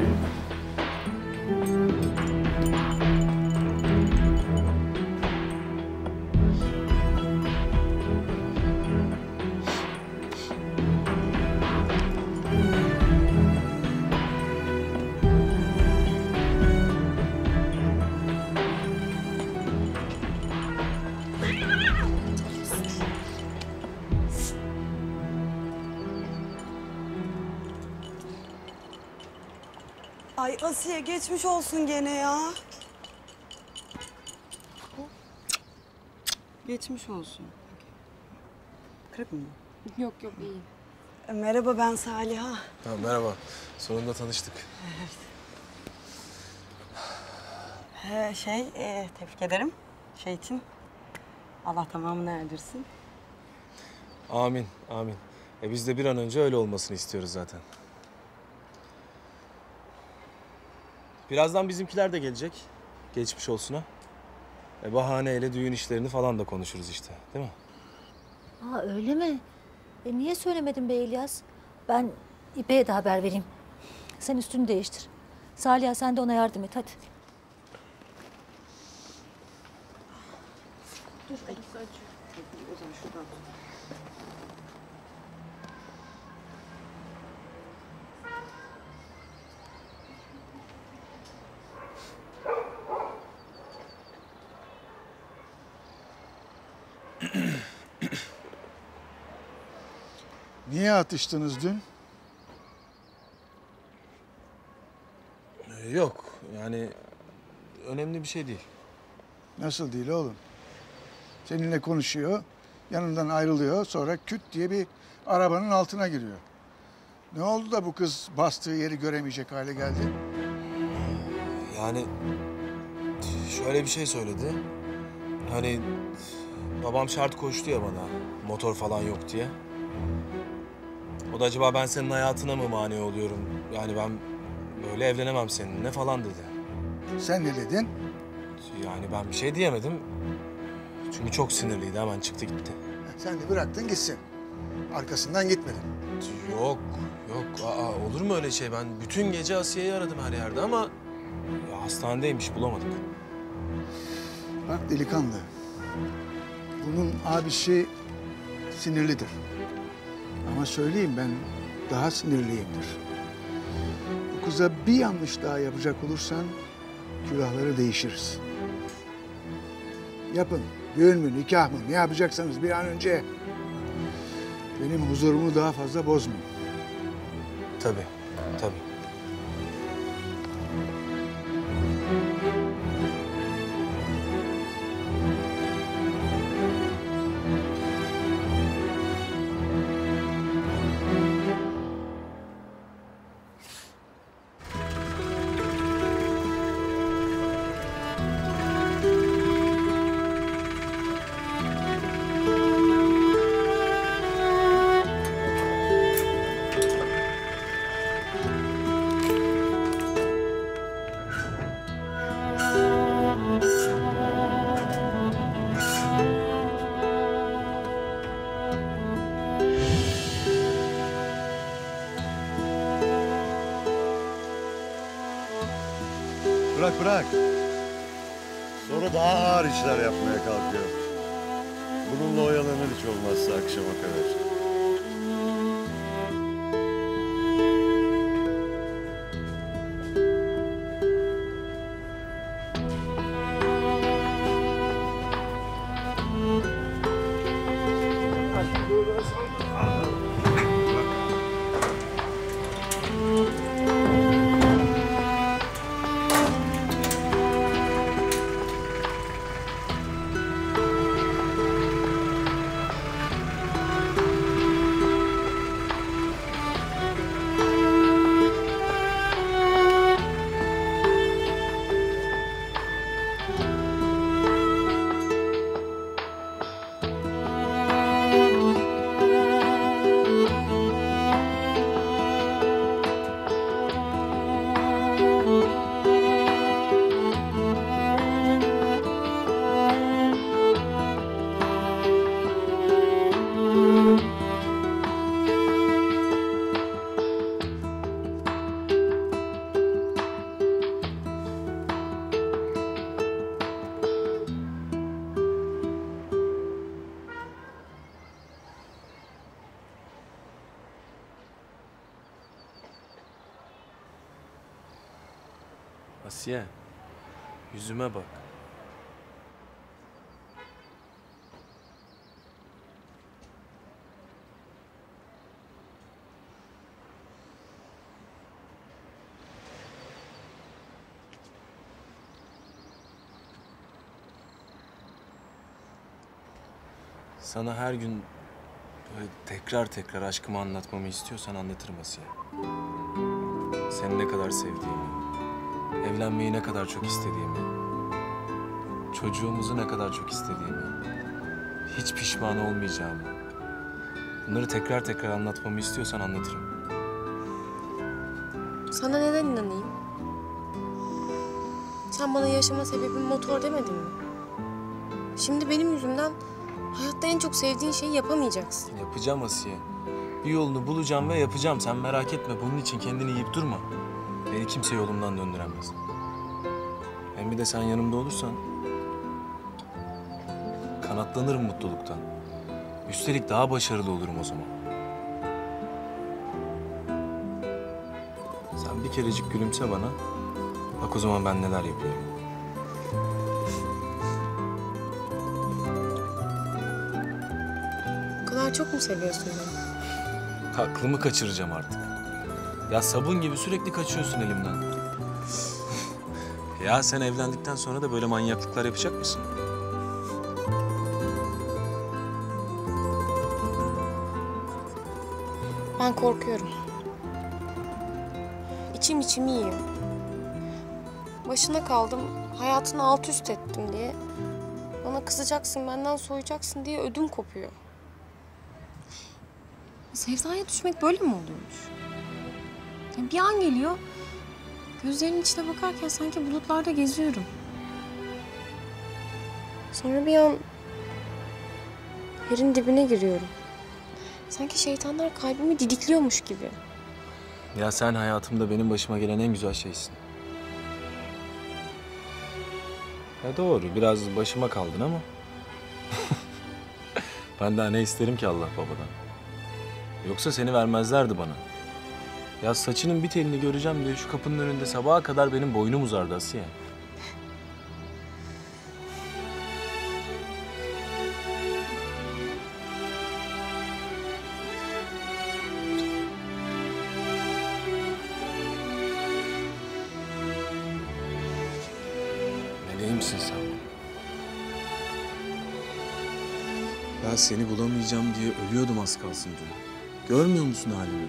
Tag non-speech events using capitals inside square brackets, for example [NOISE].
yani. Ay Asiye geçmiş olsun gene ya. Geçmiş olsun. Kırık mı? Yok yok iyiyim. E, Merhaba ben Saliha. Ha, merhaba. Sonunda tanıştık. Ee, şey e, tebrik ederim şey için. Allah tamamını erdirsin. Amin, amin. E biz de bir an önce öyle olmasını istiyoruz zaten. Birazdan bizimkiler de gelecek. Geçmiş olsun ha. E bahaneyle düğün işlerini falan da konuşuruz işte. Değil mi? Aa öyle mi? E niye söylemedin be İlyas? Ben İpek'e de haber vereyim. Sen üstünü değiştir. Salih sen de ona yardım et hadi. Niye atıştınız dün? E, yok yani önemli bir şey değil. Nasıl değil oğlum? Seninle konuşuyor, yanından ayrılıyor, sonra küt diye bir arabanın altına giriyor. Ne oldu da bu kız bastığı yeri göremeyecek hale geldi? Yani şöyle bir şey söyledi. Hani babam şart koştu ya bana motor falan yok diye. O da acaba ben senin hayatına mı mani oluyorum? Yani ben böyle evlenemem seninle falan dedi. Sen ne dedin? Yani ben bir şey diyemedim. Çünkü çok sinirliydi hemen çıktı gitti. Sen de bıraktın gitsin. Arkasından gitmedin. Yok yok aa, olur mu öyle şey? Ben bütün gece Asiye'yi aradım her yerde ama ya, hastanedeymiş bulamadık. Bak delikanlı. Bunun abisi sinirlidir. Ama söyleyeyim ben daha sinirliyimdir. Bu kıza bir yanlış daha yapacak olursan külahları değişiriz. Yapın. Düğün mü, nikah mı ne yapacaksanız bir an önce benim huzurumu daha fazla bozmayın. Tabii tabii. Bırak. Sonra daha ağır işler yapmaya kalkıyor. Bununla oyalanır hiç olmazsa akşama kadar. Asiye, yüzüme bak. Sana her gün böyle tekrar tekrar aşkımı anlatmamı istiyorsan anlatırım Asiye. Seni ne kadar sevdiğimi, evlenmeyi ne kadar çok istediğimi, çocuğumuzu ne kadar çok istediğimi, hiç pişman olmayacağımı. Bunları tekrar tekrar anlatmamı istiyorsan anlatırım. Sana neden inanayım? Sen bana yaşama sebebin motor demedin mi? Şimdi benim yüzümden hayatta en çok sevdiğin şeyi yapamayacaksın. Yapacağım Asiye. Bir yolunu bulacağım ve yapacağım. Sen merak etme. Bunun için kendini yiyip durma. Beni kimse yolumdan döndüremez. Hem bir de sen yanımda olursan... ...kanatlanırım mutluluktan. Üstelik daha başarılı olurum o zaman. Sen bir kerecik gülümse bana. Bak o zaman ben neler yapıyorum. Kadar çok mu seviyorsun beni? Aklımı kaçıracağım artık. Ya sabun gibi sürekli kaçıyorsun elimden. ya sen evlendikten sonra da böyle manyaklıklar yapacak mısın? Ben korkuyorum. İçim içimi yiyor. Başına kaldım, hayatını alt üst ettim diye. Bana kızacaksın, benden soğuyacaksın diye ödüm kopuyor. Sevdaya düşmek böyle mi oluyormuş? Bir an geliyor, gözlerinin içine bakarken sanki bulutlarda geziyorum. Sonra bir an yerin dibine giriyorum. Sanki şeytanlar kalbimi didikliyormuş gibi. Ya sen hayatımda benim başıma gelen en güzel şeysin. Ya doğru, biraz başıma kaldın ama... [LAUGHS] ben daha ne isterim ki Allah babadan? Yoksa seni vermezlerdi bana. Ya saçının bir telini göreceğim diye şu kapının önünde sabaha kadar benim boynum uzardı Asiye. Meleğimsin sen. Ben seni bulamayacağım diye ölüyordum az kalsın dün. Görmüyor musun halimi?